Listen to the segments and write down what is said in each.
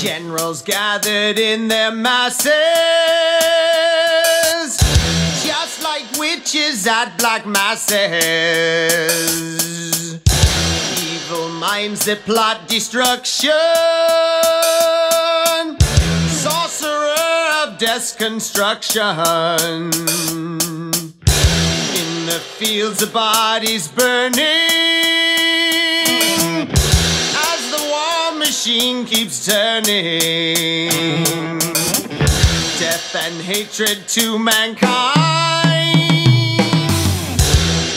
Generals gathered in their masses, just like witches at black masses. Evil minds that plot destruction, sorcerer of death's construction. In the fields, the bodies burning machine keeps turning. Death and hatred to mankind,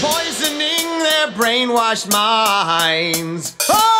poisoning their brainwashed minds. Oh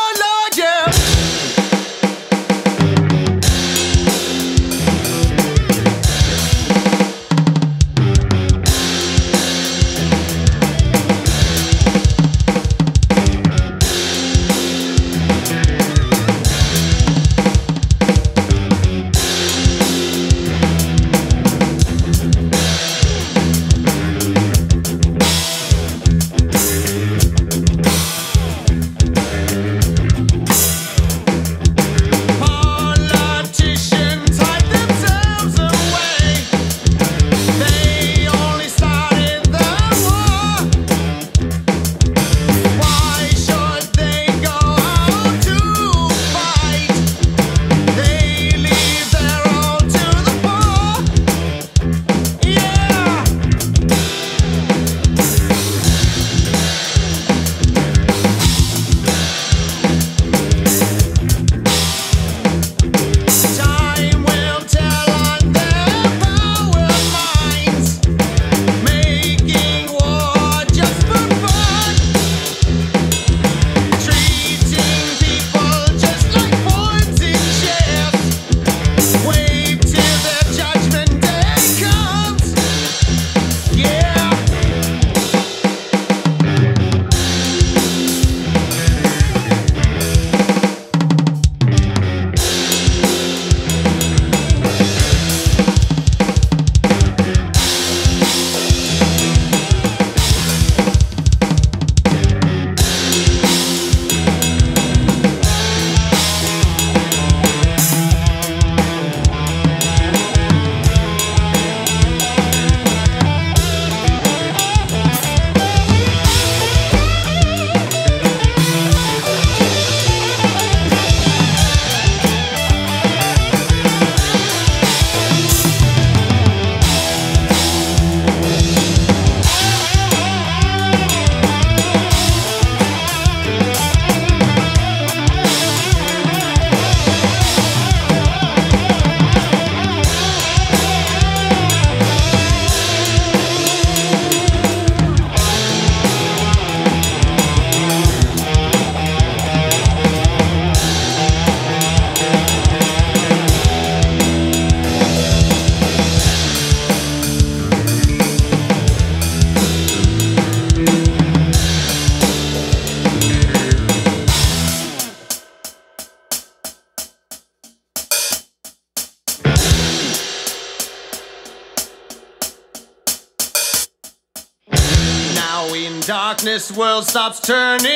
darkness, world stops turning.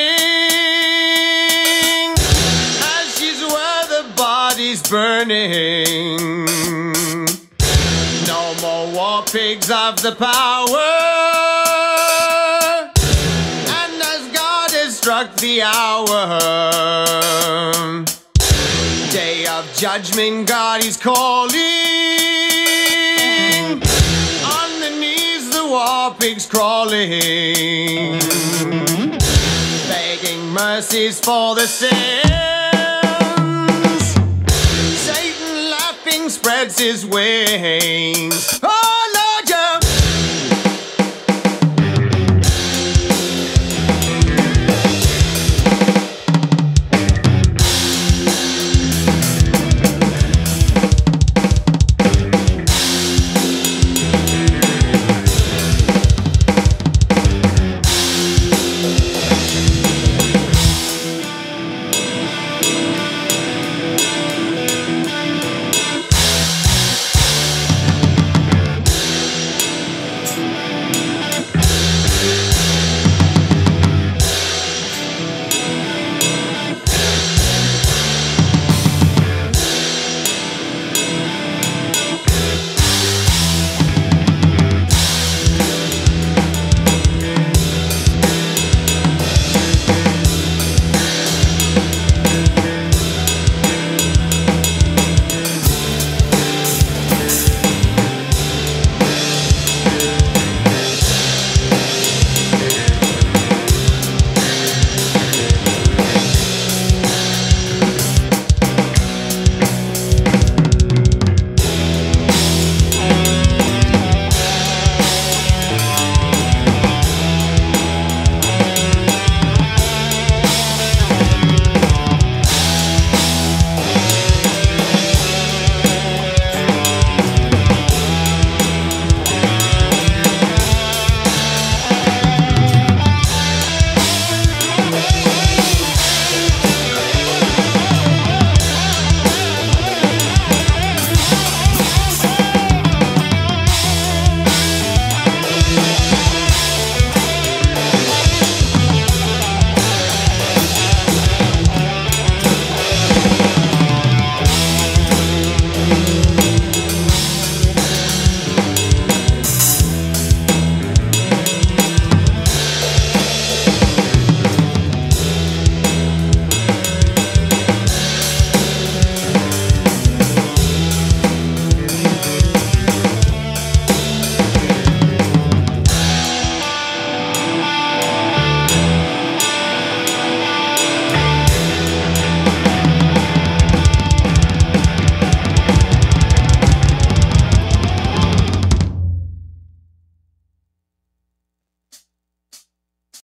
Ashes where the body's burning. No more war pigs have the power. And as God has struck the hour, day of judgment, God is calling. The pigs crawling, begging mercies for the sins. Satan laughing spreads his wings. Oh!